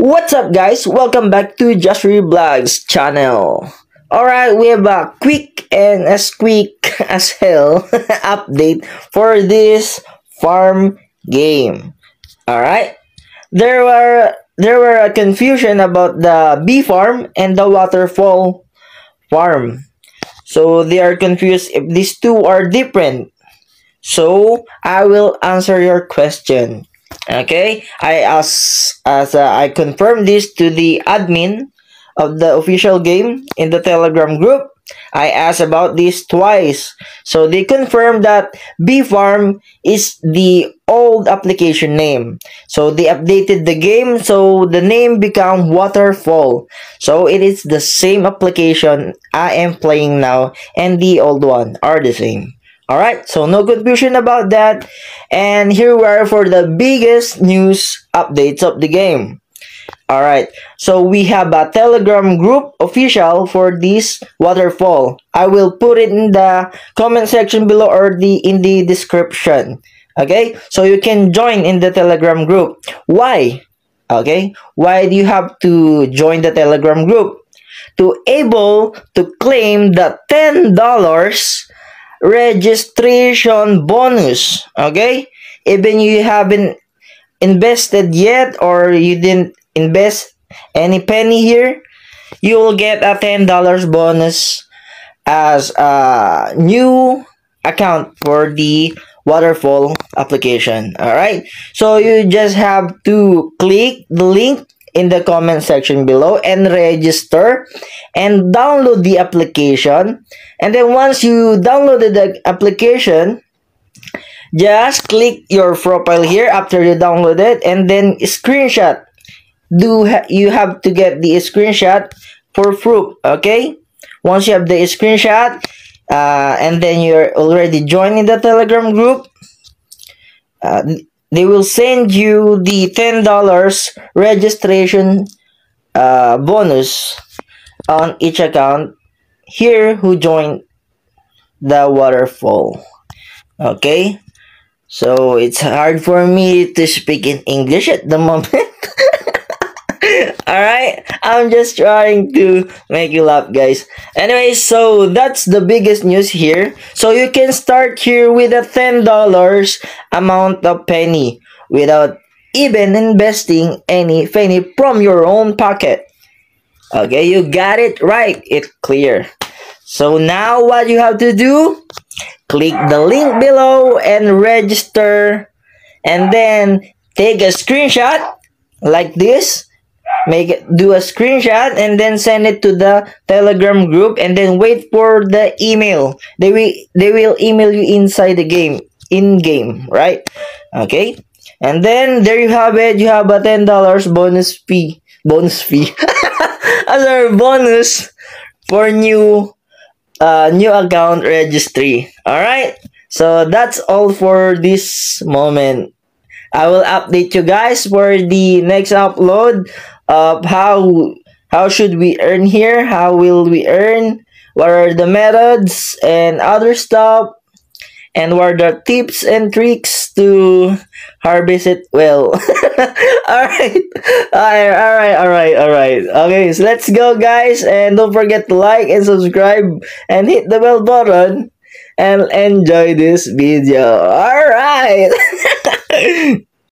What's up guys? Welcome back to JhazryVlogs channel. Alright, we have a quick and as quick as hell update for this farm game. Alright? There were there were a confusion about the bee farm and the waterfall farm. So they are confused if these two are different. So I will answer your question. Okay, I as as uh, I confirm this to the admin of the official game in the Telegram group. I asked about this twice. So they confirmed that Bee Farm is the old application name. So they updated the game so the name become Waterfall. So it is the same application I am playing now and the old one are the same. Alright, so no confusion about that. And here we are for the biggest news updates of the game. Alright, so we have a Telegram group official for this waterfall. I will put it in the comment section below or the in the description. Okay, so you can join in the Telegram group. Why? Okay, why do you have to join the Telegram group? To able to claim the $10 registration bonus okay? Even you haven't invested yet or you didn't invest any penny here you will get a $10 bonus as a new account for the waterfall application all right? So you just have to click the link in the comment section below and register and download the application. And then once you downloaded the application just click your profile here after you download it and then screenshot. Do ha you have to get the screenshot for proof okay? Once you have the screenshot uh, and then you're already joining the telegram group uh, they will send you the $10 registration uh, bonus on each account here who joined the waterfall. Okay? So it's hard for me to speak in english at the moment Alright? I'm just trying to make you laugh, guys. Anyway, so that's the biggest news here. So you can start here with a $10 amount of penny without even investing any penny from your own pocket. Okay, you got it right. It's clear. So now what you have to do, click the link below and register. And then take a screenshot like this make it do a screenshot and then send it to the telegram group and then wait for the email. They will they will email you inside the game in game right? Okay. And then there you have it. You have a ten dollars bonus fee bonus fee. Other bonus for new uh new account registry. All right so that's all for this moment. I will update you guys for the next upload of how how should we earn here, how will we earn, what are the methods and other stuff, and what are the tips and tricks to harvest it well. alright, alright, alright, alright, alright. Okay, so let's go guys and don't forget to like and subscribe and hit the bell button and enjoy this video. Alright.